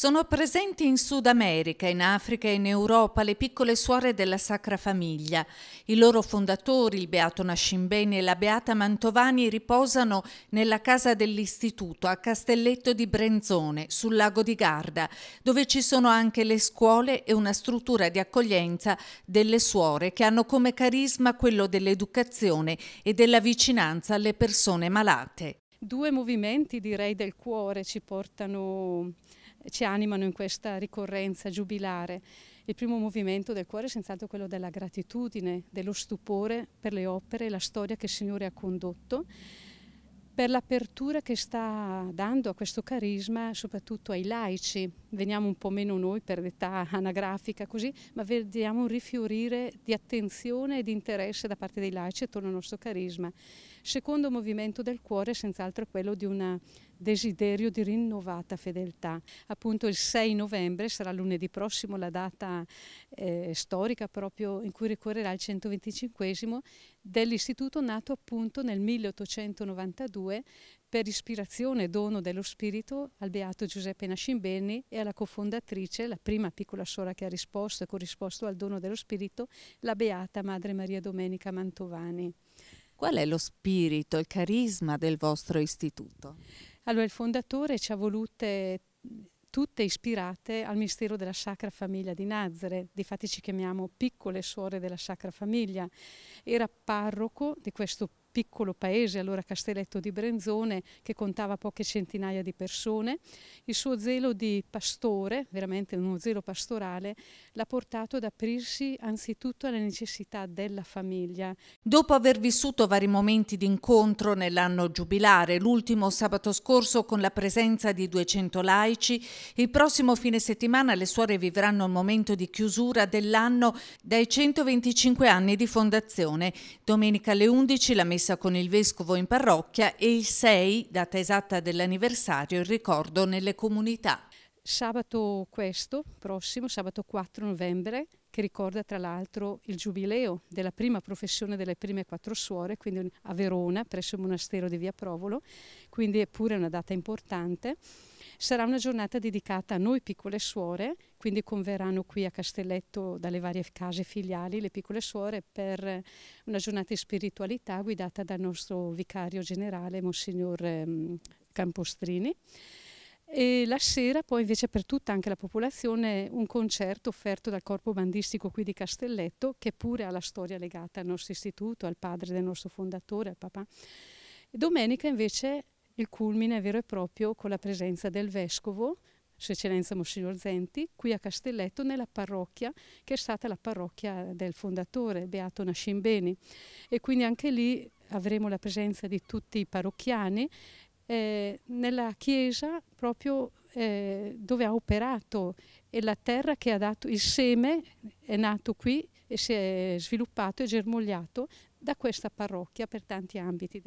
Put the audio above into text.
Sono presenti in Sud America, in Africa e in Europa le piccole suore della Sacra Famiglia. I loro fondatori, il Beato Nascimbeni e la Beata Mantovani, riposano nella casa dell'istituto a Castelletto di Brenzone, sul lago di Garda, dove ci sono anche le scuole e una struttura di accoglienza delle suore che hanno come carisma quello dell'educazione e della vicinanza alle persone malate. Due movimenti, direi, del cuore ci portano ci animano in questa ricorrenza giubilare. Il primo movimento del cuore è senz'altro quello della gratitudine, dello stupore per le opere e la storia che il Signore ha condotto, per l'apertura che sta dando a questo carisma soprattutto ai laici. Veniamo un po' meno noi per l'età anagrafica così, ma vediamo un rifiorire di attenzione e di interesse da parte dei laici attorno al nostro carisma. Secondo movimento del cuore è senz'altro quello di un desiderio di rinnovata fedeltà. Appunto il 6 novembre sarà lunedì prossimo la data eh, storica proprio in cui ricorrerà il 125 dell'istituto nato appunto nel 1892 per ispirazione e dono dello spirito al beato Giuseppe Nascimbeni e alla cofondatrice, la prima piccola suora che ha risposto e corrisposto al dono dello spirito, la beata Madre Maria Domenica Mantovani. Qual è lo spirito, il carisma del vostro istituto? Allora, il fondatore ci ha volute tutte ispirate al mistero della Sacra Famiglia di Nazareth, difatti ci chiamiamo piccole suore della Sacra Famiglia. Era parroco di questo piccolo paese, allora Castelletto di Brenzone, che contava poche centinaia di persone. Il suo zelo di pastore, veramente uno zelo pastorale, l'ha portato ad aprirsi anzitutto alle necessità della famiglia. Dopo aver vissuto vari momenti di incontro nell'anno giubilare, l'ultimo sabato scorso con la presenza di 200 laici, il prossimo fine settimana le suore vivranno il momento di chiusura dell'anno dai 125 anni di fondazione. Domenica alle 11 la messa messa con il vescovo in parrocchia e il 6, data esatta dell'anniversario, il ricordo nelle comunità. Sabato questo, prossimo, sabato 4 novembre, che ricorda tra l'altro il giubileo della prima professione delle prime quattro suore, quindi a Verona, presso il monastero di Via Provolo, quindi è pure una data importante. Sarà una giornata dedicata a noi piccole suore, quindi converranno qui a Castelletto dalle varie case filiali le piccole suore per una giornata di spiritualità guidata dal nostro vicario generale, Monsignor ehm, Campostrini. E la sera poi invece per tutta anche la popolazione un concerto offerto dal corpo bandistico qui di Castelletto che pure ha la storia legata al nostro istituto, al padre del nostro fondatore, al papà. Domenica invece il culmine vero e proprio con la presenza del vescovo, Sua Eccellenza Monsignor Zenti, qui a Castelletto nella parrocchia che è stata la parrocchia del fondatore Beato Nascimbeni e quindi anche lì avremo la presenza di tutti i parrocchiani eh, nella chiesa proprio eh, dove ha operato e la terra che ha dato il seme è nato qui e si è sviluppato e germogliato da questa parrocchia per tanti ambiti.